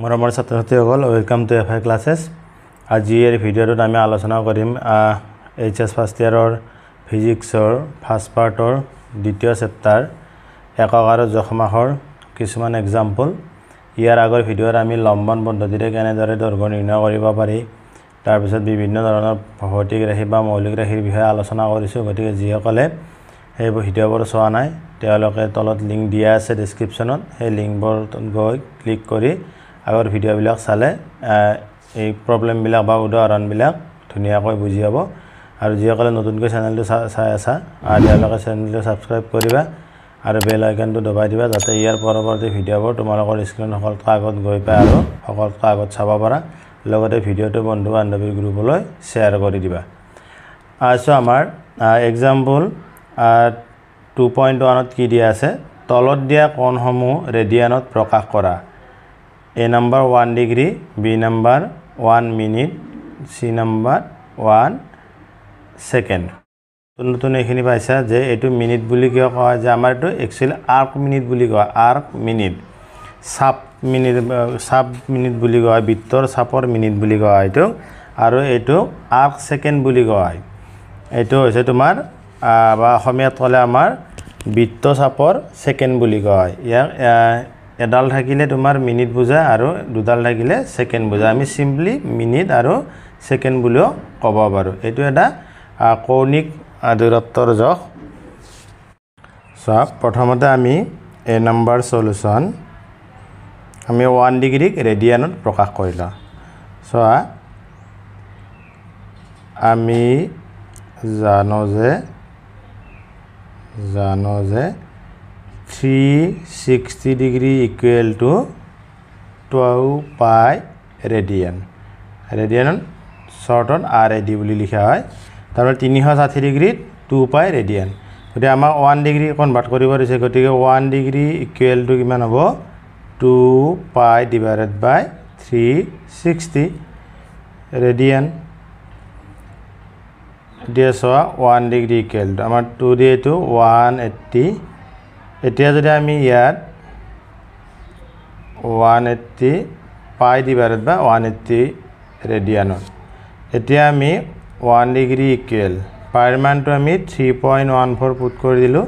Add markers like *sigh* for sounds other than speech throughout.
মৰমৰ ছাত্ৰ ছাত্ৰীসকল welcome to F I classes আজি এই ভিডিঅ'টোত আমি আলোচনা কৰিম এইচ এছ ফাৰ্ষ্ট ইয়াৰৰ ফিজিক্সৰ ফাৰ্ষ্ট পাৰ্টৰ দ্বিতীয় চেপ্টাৰ একক আৰু জখমাসৰ কিছুমান এক্সাম্পল ইয়াৰ আগৰ ভিডিঅ'ত আমি লম্বন পদ্ধতিৰে কেনেদৰে দৈৰ্ঘ্য নিৰ্ণয় কৰিব পাৰি তাৰপিছত বিভিন্ন ধৰণৰ ভৌতিক ৰাশি বা মৌলিক ৰাশিৰ বিষয়ে আলোচনা কৰিছোঁ। গতিকে যিসকলে সেই ভিডিঅ'বোৰ চোৱা নাই তেওঁলোকে তলত লিংক দিয়া আছে ডিছক্ৰিপশ্যনত সেই লিংকবোৰত গৈ ক্লিক কৰি আগৰ ভিডিঅ'বিলাক চালে এই প্ৰব্লেমবিলাক বা উদাহৰণবিলাক ধুনীয়াকৈ বুজি পাব আৰু যিসকলে নতুনকৈ চেনেলটো চাই আছা তেওঁলোকে চেনেলটো ছাবস্ক্ৰাইব কৰিবা আৰু বেল আইকনটো দবাই দিবা যাতে ইয়াৰ পৰৱৰ্তী ভিডিঅ'বোৰ তোমালোকৰ স্ক্ৰীণ সকলোতকৈ আগত গৈ পাই আৰু সকলোতকৈ আগত চাব পাৰা। লগতে ভিডিঅ'টো বন্ধু বান্ধৱীৰ গ্ৰুপলৈ শ্বেয়াৰ কৰি দিবা। আছো আমাৰ এক্সাম্পল টু পইণ্ট ওৱানত কি দিয়া আছে? তলত দিয়া কোণসমূহ ৰেডিয়ানত প্ৰকাশ কৰা। ওৱান ছেকেণ্ড নতুন নতুন এইখিনি পাইছা যে এইটো মিনিট বুলি কিয় কোৱা হয় যে আমাৰ এইটো একচুৱেলি আৰ্ক মিনিট বুলি কোৱা আৰ্ক মিনিট চাপ মিনিট চাপ মিনিট বুলি কোৱা হয় বৃত্তৰ চাপৰ মিনিট বুলি কোৱা হয় এইটো। আৰু এইটো আৰ্ক ছেকেণ্ড বুলি কোৱা হয়। এইটো হৈছে তোমাৰ বা অসমীয়াত ক'লে আমাৰ বৃত্ত চাপৰ ছেকেণ্ড বুলি কোৱা হয়। ইয়াক এডাল থাকিলে তোমাৰ মিনিট বুজায় আৰু দুডাল থাকিলে ছেকেণ্ড বুজায় আমি চিম্পলি মিনিট আৰু ছেকেণ্ড বুলিও ক'ব পাৰোঁ। এইটো এটা কৌণিক দূৰত্বৰ জখ চাওক প্ৰথমতে আমি এ নম্বৰ চলিউশ্যন আমি ওৱান ডিগ্ৰীক ৰেডিয়ানত প্ৰকাশ কৰিলোঁ চোৱা আমি জানো যে জানো যে ডিগ্ৰী ইকুৱেল টু টু পাই ৰেডিয়ান ৰেডিয়ানত শ্বৰ্টত আৰ এ ডি বুলি লিখা হয়। তাৰমানে তিনিশ ষাঠি ডিগ্ৰীত টু পাই ৰেডিয়ান গতিকে আমাক ওৱান ডিগ্ৰী কনভাৰ্ট কৰিব দিছে। গতিকে ওৱান ডিগ্ৰী ইকুৱেল টু কিমান হ'ব? Two pi divided by three sixty radian এতিয়া চোৱা ওৱান ডিগ্ৰী ইকুৱেল টু আমাৰ টু ডি এইটো ওৱান এইট্টি এতিয়া যদি আমি ইয়াত ওৱান এইট্টি পাই ডিভাইডেড বা ওৱান এইট্টি ৰেডিয়ানত এতিয়া আমি ওৱান ডিগ্ৰী ইকুৱেল পাইৰ মানটো আমি three point one four put কৰি দিলোঁ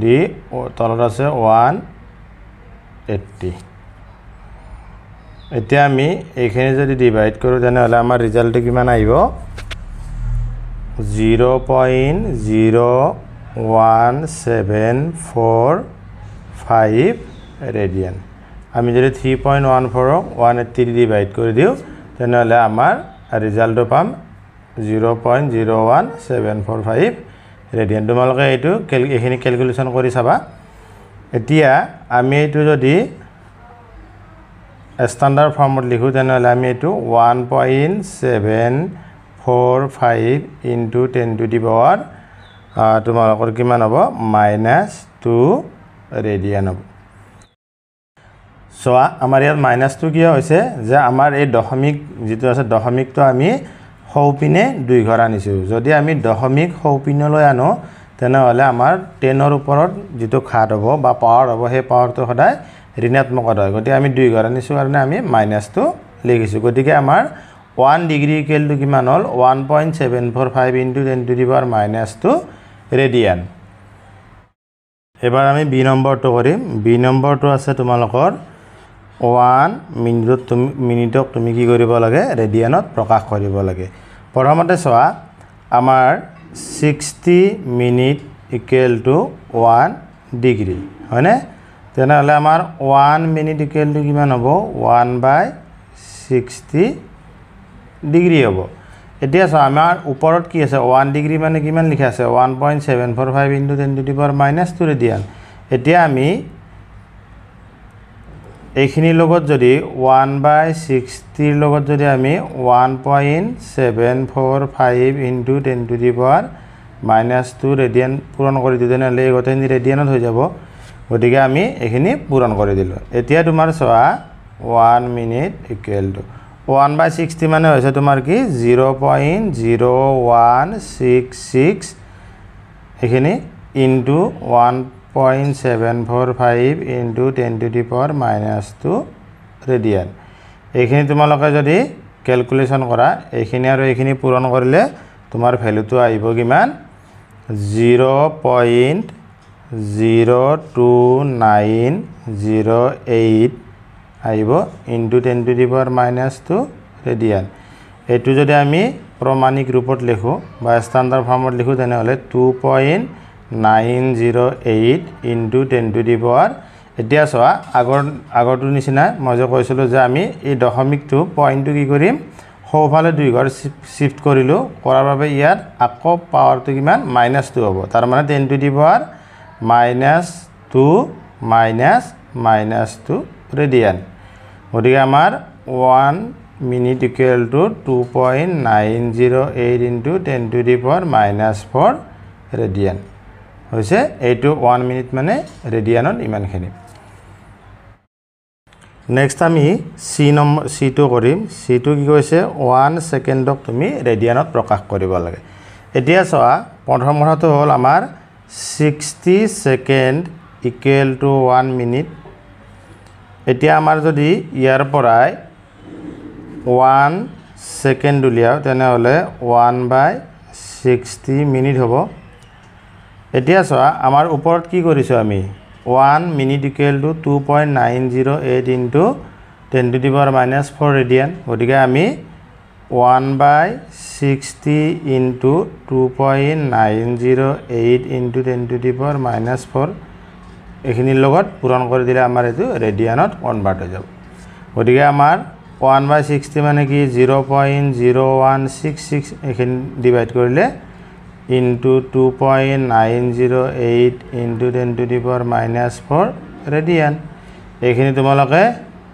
দি তলত আছে ওৱান এইট্টি এতিয়া আমি এইখিনি যদি ডিভাইড কৰোঁ তেনেহ'লে আমাৰ ৰিজাল্টটো কিমান আহিব? Zero' point zero' one seven four five radian. আমি যদি থ্ৰী পইণ্ট ওৱান ফ'ৰক ওৱান এইট্টি ডিভাইড কৰি দিওঁ তেনেহ'লে আমাৰ ৰিজাল্টটো পাম zero' point zero' one seven four five radian. তোমালোকে এইটো কেল এইখিনি কেলকুলেশ্যন কৰি চাবা। এতিয়া আমি এইটো যদি ষ্টেণ্ডাৰ্ড ফৰ্মত লিখোঁ তেনেহ'লে আমি এইটো one point seven four five into ten to the power তোমালোকৰ কিমান হ'ব? মাইনাছ টু ৰেডিয়ান হ'ব। চোৱা আমাৰ ইয়াত মাইনাছটো কিয় হৈছে? যে আমাৰ এই দশমিক যিটো আছে দশমিকটো আমি সৌপিনে দুই ঘৰ আনিছোঁ। যদি আমি দশমিক সৌপিনলৈ আনো তেনেহ'লে আমাৰ টেনৰ ওপৰত যিটো ঘাট হ'ব বা পাৱাৰ হ'ব সেই পাৱাৰটো সদায় ঋণাত্মকত হয়। গতিকে আমি দুই ঘৰ আনিছোঁ কাৰণে আমি মাইনাছটো লিখিছোঁ। গতিকে আমাৰ ওৱান ডিগ্ৰী ইকুৱেলটো কিমান হ'ল? One point seven four five into ten to the power minus two radian এইবাৰ আমি বি নম্বৰটো কৰিম। বি নম্বৰটো আছে তোমালোকৰ ওৱান মিনিটত তুমি মিনিটক তুমি কি কৰিব লাগে? ৰেডিয়ানত প্ৰকাশ কৰিব লাগে। প্ৰথমতে চোৱা আমাৰ sixty minute equal to one degree হয়নে? তেনেহ'লে আমাৰ ওৱান মিনিট ইকুৱেল টু কিমান হ'ব? ওৱান বাই ছিক্সটি ডিগ্ৰী হ'ব। এতিয়া চোৱা আমাৰ ওপৰত কি আছে? ওৱান ডিগ্ৰী মানে কিমান লিখা আছে? One point seven four five into ten to power minus two radian এতিয়া আমি এইখিনিৰ লগত যদি ওৱান বাই ছিক্সটিৰ লগত যদি আমি one point seven four five into ten to power minus two radian পূৰণ কৰি দিওঁ তেনেহ'লে এই গোটেইখিনি ৰেডিয়ানত হৈ যাব। গতিকে আমি এইখিনি পূৰণ কৰি দিলোঁ। এতিয়া তোমাৰ চোৱা one minute equal to one by sixty মানে হৈছে তোমাৰ কি? Zero' point zero' one six six এইখিনি into one point seven four five into ten to the power minus two radian এইখিনি তোমালোকে যদি কেলকুলেশ্যন কৰা এইখিনি আৰু এইখিনি পূৰণ কৰিলে তোমাৰ ভেলুটো আহিব কিমান? Zero' point zero' two nine zero' eight আহিব। Into ten to the power minus two radian এইটো যদি আমি প্ৰমাণিক ৰূপত লিখোঁ বা ষ্টাণ্ডাৰ্ড ফৰ্মত লিখোঁ তেনেহ'লে two point nine zero' eight into ten to the power এতিয়া চোৱা আগৰ আগৰটোৰ নিচিনা মই যে কৈছিলোঁ যে আমি এই দশমিকটো পইণ্টটো কি কৰিম? সোঁফালে দুই ঘৰ চিফ্ট কৰিলোঁ কৰাৰ বাবে ইয়াত আকৌ পাৱাৰটো কিমান? মাইনাছ টু হ'ব। তাৰমানে ten to the power minus two minus minus two radian গতিকে আমাৰ one minute equal to two point nine zero' eight into ten to the power minus four radian হৈছে এইটো ওৱান মিনিট মানে ৰেডিয়ানত ইমানখিনি next আমি C number চিটো কৰিম চিটো কি কৈছে ওৱান ছেকেণ্ডক তুমি ৰেডিয়ানত প্ৰকাশ কৰিব লাগে এতিয়া চোৱা প্ৰথম কথাটো হ'ল আমাৰ sixty second equal to one minute এতিয়া আমাৰ যদি ইয়াৰ পৰাই ওৱান ছেকেণ্ড উলিয়াওঁ তেনেহ'লে ওৱান বাই ছিক্সটি মিনিট হ'ব। এতিয়া চোৱা আমাৰ ওপৰত কি কৰিছোঁ আমি? One minute equal to two point nine zero' eight into ten to the power minus four radian গতিকে আমি one by sixty into two point nine zero' eight into ten to the power minus four এইখিনিৰ লগত পূৰণ কৰি দিলে আমাৰ এইটো ৰেডিয়ানত convert হৈ যাব। গতিকে আমাৰ ওৱান বাই ছিক্সটি মানে কি zero' point zero' one six six এইখিনি ডিভাইড কৰিলে into two point nine zero' eight into ten to the power minus four radian এইখিনি তোমালোকে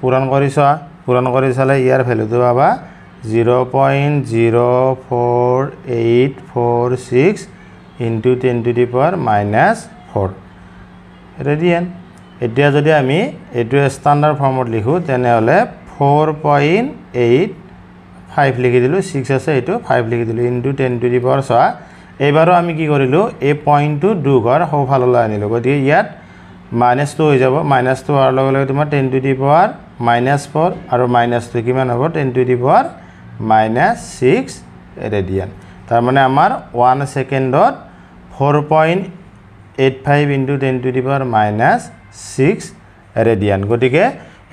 পূৰণ কৰি চোৱা। পূৰণ কৰি চালে ইয়াৰ ভেলুটো পাবা zero' point zero' four eight four six into ten to the power minus four radian এতিয়া যদি আমি এইটো ষ্টাণ্ডাৰ্ড ফৰ্মত লিখোঁ তেনেহ'লে ফ'ৰ পইণ্ট এইট ফাইভ লিখি দিলোঁ ছিক্স আছে এইটো ফাইভ লিখি দিলোঁ into ten to the power চোৱা এইবাৰো আমি কি কৰিলোঁ এই পইণ্টটো দুঘৰ সোঁফাললৈ আনিলোঁ। গতিকে ইয়াত মাইনাছটো হৈ যাব। মাইনাছটো হোৱাৰ লগে লগে তোমাৰ ten to the power minus four আৰু মাইনাছটো কিমান হ'ব? Ten to the power minus six radian তাৰমানে আমাৰ ওৱান ছেকেণ্ডত four point eight five into ten to the power minus six radian. গতিকে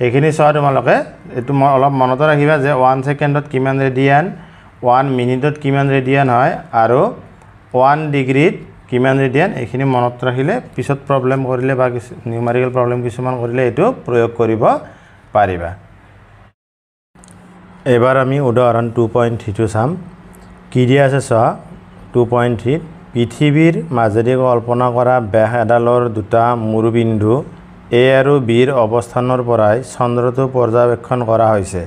এইখিনি চোৱা তোমালোকে এইটো মই অলপ মনতো ৰাখিবা যে ওৱান ছেকেণ্ডত কিমান ৰেডিয়ান ওৱান মিনিটত কিমান ৰেডিয়ান হয় আৰু ওৱান ডিগ্ৰীত কিমান ৰেডিয়ান এইখিনি মনত ৰাখিলে পিছত প্ৰব্লেম কৰিলে বা কিছু নিউমাৰিকেল প্ৰব্লেম কিছুমান কৰিলে এইটো প্ৰয়োগ কৰিব পাৰিবা। এইবাৰ আমি উদাহৰণ টু পইণ্ট থ্ৰীটো চাম। কি দিয়া আছে চোৱা? টু পইণ্ট থ্ৰীত পৃথিৱীৰ মাজেদি কল্পনা কৰা বেহ এডালৰ দুটা মূৰবিন্দু এ আৰু বিৰ অৱস্থানৰ পৰাই চন্দ্ৰটো পৰ্যবেক্ষণ কৰা হৈছে।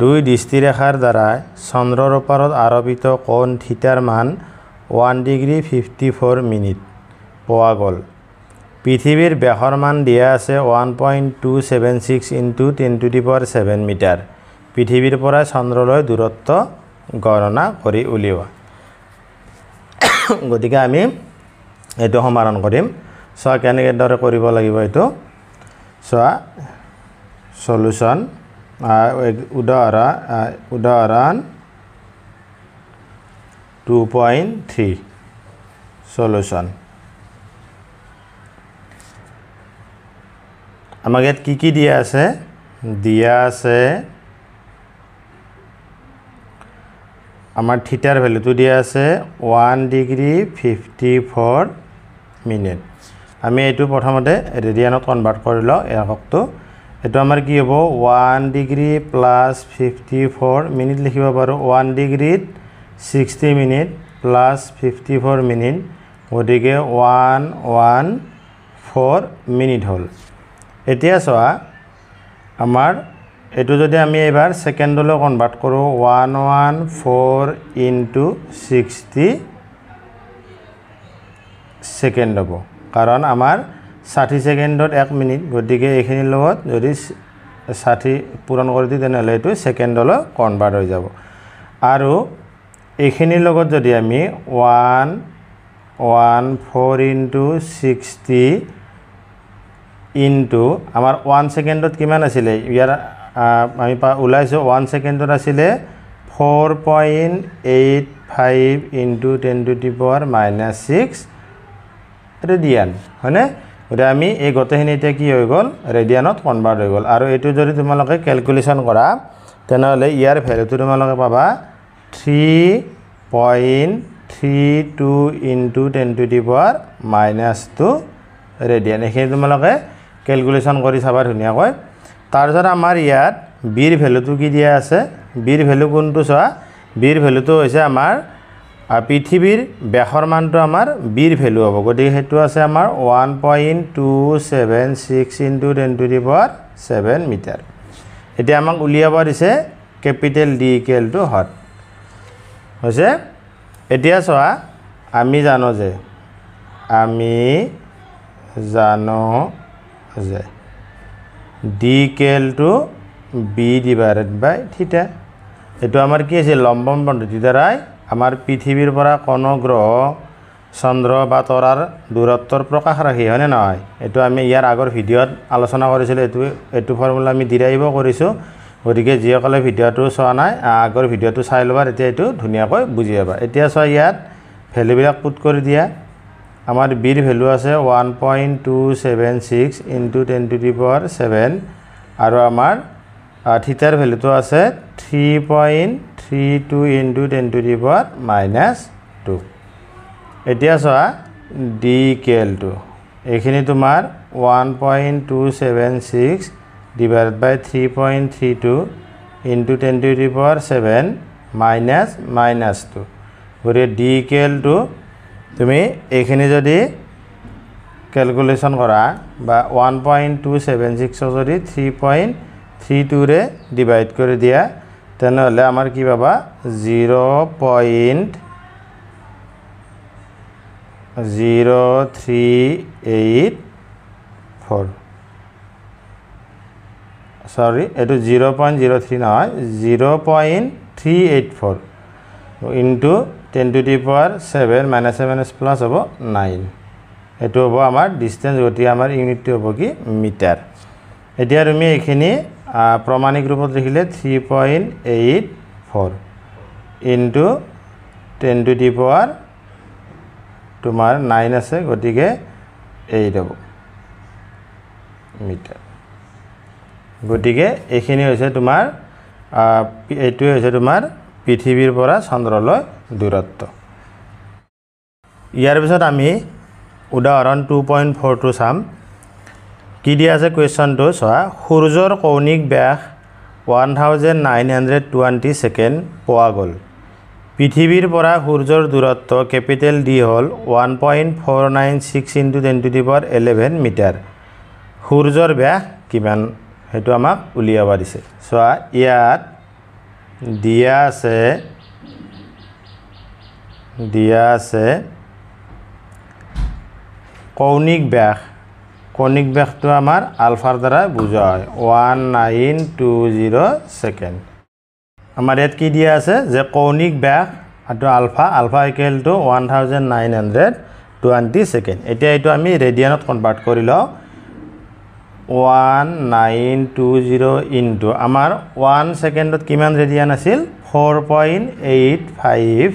দুই দৃষ্টিৰেখাৰ দ্বাৰা চন্দ্ৰৰ ওপৰত আৰোপিত কোণ থিটাৰ মান one degree fifty four minute পোৱা গ'ল। পৃথিৱীৰ ব্যাসৰ মান দিয়া আছে one point two seven six into ten to the power seven metre. পৃথিৱীৰ পৰা চন্দ্ৰলৈ দূৰত্ব গণনা কৰি উলিওৱা। *coughs* গতিকে আমি এইটো সমাধান কৰিম। চোৱা কেনেদৰে কৰিব লাগিব এইটো। চোৱা চলুশ্যন উদাহৰণ উদাহৰণ টু পইণ্ট থ্ৰী চলুশ্যন আমাক ইয়াত কি কি দিয়া আছে? দিয়া আছে আমাৰ থিটাৰ ভেলুটো দিয়া আছে one degree fifty four minute. আমি এইটো প্ৰথমতে ৰেডিয়ানত কনভাৰ্ট কৰি লওঁ এককটো এইটো আমাৰ কি হ'ব? One degree plus fifty four minute লিখিব পাৰোঁ। One ডিগ্ৰীত sixty minute plus fifty four minute গতিকে ওৱান ওৱান ফ'ৰ মিনিট হ'ল। এতিয়া চোৱা আমাৰ এইটো যদি আমি এইবাৰ ছেকেণ্ডলৈ কনভাৰ্ট কৰোঁ one one four into sixty second হ'ব। কাৰণ আমাৰ ষাঠি ছেকেণ্ডত এক মিনিট গতিকে এইখিনিৰ লগত যদি ষাঠি পূৰণ কৰি দিওঁ তেনেহ'লে এইটো ছেকেণ্ডলৈ কনভাৰ্ট হৈ যাব। আৰু এইখিনিৰ লগত যদি আমি one one four into sixty into আমাৰ ওৱান ছেকেণ্ডত কিমান আছিলে? ইয়াৰ আমি ওলাইছোঁ ওৱান ছেকেণ্ডত আছিলে four point eight five into ten to the power minus six radian হয়নে? গতিকে আমি এই গোটেইখিনি এতিয়া কি হৈ গ'ল? ৰেডিয়ানত কনভাৰ্ট হৈ গ'ল। আৰু এইটো যদি তোমালোকে কেলকুলেশ্যন কৰা তেনেহ'লে ইয়াৰ ভেলুটো তোমালোকে পাবা three point three two into ten to the power minus two radian এইখিনি তোমালোকে কেলকুলেশ্যন কৰি চাবা ধুনীয়াকৈ। তাৰপিছত আমাৰ ইয়াত বিৰ ভেলুটো কি দিয়া আছে? বিৰ ভেলু কোনটো চোৱা? বিৰ ভেলুটো হৈছে আমাৰ পৃথিৱীৰ ব্যাসৰ মানটো আমাৰ বিৰ ভেলু হ'ব। গতিকে সেইটো আছে আমাৰ one point two seven six into ten to the power seven metre. এতিয়া আমাক উলিয়াব দিছে capital D equal to what. হৈছে? এতিয়া চোৱা আমি জানো যে আমি জানো যে D equal to B divided by theta এইটো আমাৰ কি আছিল? লম্বন পদ্ধতিৰ দ্বাৰাই আমাৰ পৃথিৱীৰ পৰা কোনো গ্ৰহ চন্দ্ৰ বা তৰাৰ দূৰত্বৰ প্ৰকাশ ৰাখি হয়নে নহয়? এইটো আমি ইয়াৰ আগৰ ভিডিঅ'ত আলোচনা কৰিছিলোঁ। এইটো এইটো ফৰ্মুলা আমি ডিৰাইভ কৰিছোঁ। গতিকে যিসকলে ভিডিঅ'টো চোৱা নাই আগৰ ভিডিঅ'টো চাই ল'বা তেতিয়া এইটো ধুনীয়াকৈ বুজি পাবা। এতিয়া চোৱা ইয়াত ভেলুবিলাক পুট কৰি দিয়া। আমাৰ বিৰ ভেলু আছে one point two seven six into ten to the power seven আৰু আমাৰ থিটাৰ ভেলুটো আছে three point three two into ten to the power minus two এতিয়া চোৱা ডি কেল টু এইখিনি তোমাৰ one point two seven six divide by three point three two into ten to the power seven minus minus two গতিকে D equal to তুমি এইখিনি যদি calculation কৰা বা ওৱান পইণ্ট টু ছেভেন ছিক্সক যদি থ্ৰী পইণ্ট থ্ৰী টুৰে divide কৰি দিয়া, তেনেহ'লে আমাৰ কি পাবা? Zero' point zero' three eight four sorry এইটো জিৰ' পইণ্ট জিৰ' থ্ৰী নহয় zero' point three eight four into ten to the power seven minus seven plus হ'ব নাইন এইটো হ'ব আমাৰ ডিষ্টেঞ্চ গতিকে আমাৰ ইউনিটটো হ'ব কি মিটাৰ এতিয়া তুমি এইখিনি প্ৰমাণিক ৰূপত লিখিলে three point eight four into ten to the power তোমাৰ নাইন আছে গতিকে এইট হ'ব মিটাৰ গতিকে এইখিনি হৈছে তোমাৰ এইটোৱে হৈছে তোমাৰ পৃথিৱীৰ পৰা চন্দ্ৰলৈ দূৰত্ব। ইয়াৰ পিছত আমি উদাহৰণ টু পইণ্ট ফ'ৰটো চাম। কি দিয়া আছে কুৱেশ্যনটো? চোৱা সূৰ্যৰ কৌণিক ব্যাস one thousand nine hundred twenty second পোৱা গ'ল। পৃথিৱীৰ পৰা সূৰ্যৰ দূৰত্ব কেপিটেল ডি হ'ল one point four nine six into ten to the power eleven metre. সূৰ্যৰ ব্যাস কিমান? সেইটো আমাক উলিয়াব দিছে। চোৱা ইয়াত দিয়া আছে দিয়া আছে। কৌণিক ব্যাস। কৌণিক ব্যাসটো আমাৰ আলফাৰ দ্বাৰা বুজোৱা হয়। One nine two zero' second. আমাৰ ইয়াত কি দিয়া আছে যে কৌণিক ব্যাস এইটো alpha alpha equal to one thousand nine hundred twenty second. এতিয়া এইটো আমি ৰেডিয়ানত কনভাৰ্ট কৰি লওঁ। One nine two zero' into আমাৰ ওৱান ছেকেণ্ডত কিমান ৰেডিয়ান আছিল? Four point eight five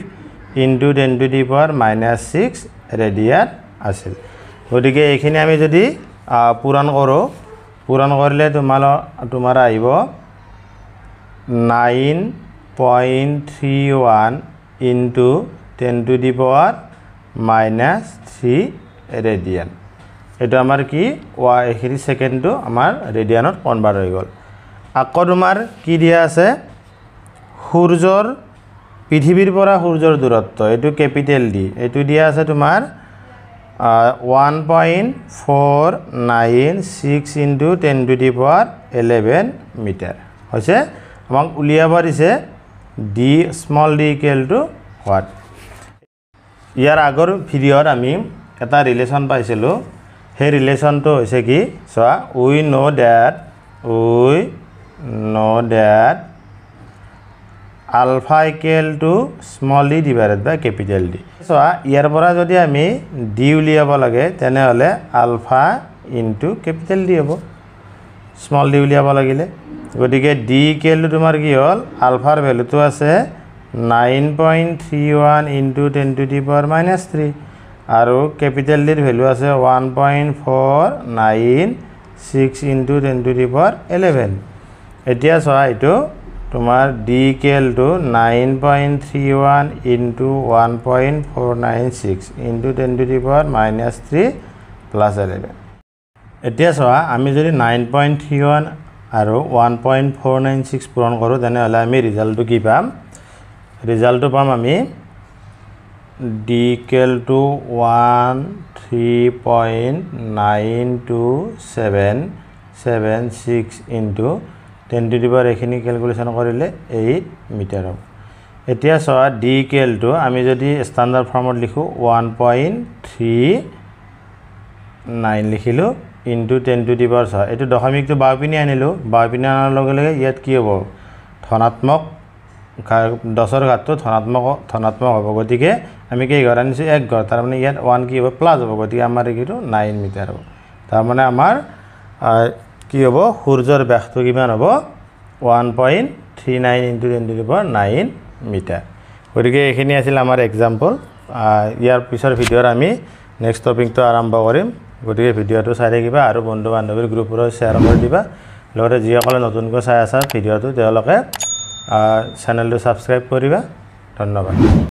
into ten to the power minus six radian আছিল। গতিকে এইখিনি আমি যদি পূৰণ কৰোঁ পূৰণ কৰিলে তোমাৰ তোমাৰ আহিব nine point three one into ten to the power minus three radian. এইটো আমাৰ কি? ৱা এইখিনি ছেকেণ্ডটো আমাৰ ৰেডিয়ানত কনভাৰ্ট হৈ গ'ল। আকৌ তোমাৰ কি দিয়া আছে? সূৰ্যৰ পৃথিৱীৰ পৰা সূৰ্যৰ দূৰত্ব এইটো কেপিটেল ডি এইটো দিয়া আছে তোমাৰ one point four nine six into ten to the power eleven metre হৈছে? আমাক উলিয়াব দিছে D small D equal to what ইয়াৰ আগৰ ভিডিঅ'ত আমি এটা ৰিলেশ্যন পাইছিলোঁ। সেই ৰিলেশ্যনটো হৈছে কি? চোৱা we know' that we know' that alpha equal to small D divided by capital D. চোৱা ইয়াৰ পৰা যদি আমি ডি উলিয়াব লাগে তেনেহ'লে আলফা ইনটু কেপিটেল ডি হ'ব। স্মল ডি উলিয়াব লাগিলে। গতিকে ডি ইকুৱেলটো তোমাৰ কি হ'ল? আলফাৰ ভেলুটো আছে nine point three one into ten to the power minus three. আৰু কেপিটেল ডিৰ ভেলু আছে one point four nine six into ten to the power eleven. এতিয়া চোৱা এইটো তোমাৰ D ইকুৱেলটো nine point three one into one point four nine six into ten to the power minus three plus eleven এতিয়া চোৱা আমি যদি nine point three one আৰু one point four nine six পূৰণ কৰোঁ তেনেহ'লে আমি ৰিজাল্টটো কি পাম? ৰিজাল্টটো পাম আমি D equal to one three point nine two seven seven six into ten to দিবাৰ এইখিনি কেলকুলেশ্যন কৰিলে এইট মিটাৰ হ'ব। এতিয়া চোৱা ডি ইকুৱেলটো আমি যদি ষ্টাণ্ডাৰ্ড ফৰ্মত লিখোঁ one point three nine লিখিলোঁ into ten to the power ছয়। এইটো দশমিকটো বাওপিনে আনিলোঁ বাওপিনে অনাৰ লগে লগে ইয়াত কি হ'ব? ধনাত্মক দহৰ ঘাটটো ধনাত্মক ধনাত্মক হ'ব। গতিকে আমি কেই ঘৰ আনিছোঁ? এক ঘৰ। তাৰমানে ইয়াত ওৱান কি হ'ব? প্লাছ হ'ব। গতিকে আমাৰ এইটো নাইন মিটাৰ হ'ব। তাৰমানে আমাৰ কি হ'ব? সূৰ্যৰ ব্যাসটো কিমান হ'ব? One point three nine into ten to the power nine metre গতিকে এইখিনি আছিল আমাৰ এক্সাম্পল ইয়াৰ পিছৰ ভিডিঅ'ত আমি নেক্সট টপিকটো আৰম্ভ কৰিম। গতিকে ভিডিঅ'টো চাই থাকিবা আৰু বন্ধু বান্ধৱীৰ গ্ৰুপবোৰত শ্বেয়াৰ কৰি দিবা। লগতে যিসকলে নতুনকৈ চাই আছা ভিডিঅ'টো তেওঁলোকে চেনেলটো ছাবস্ক্ৰাইব কৰিবা। ধন্যবাদ।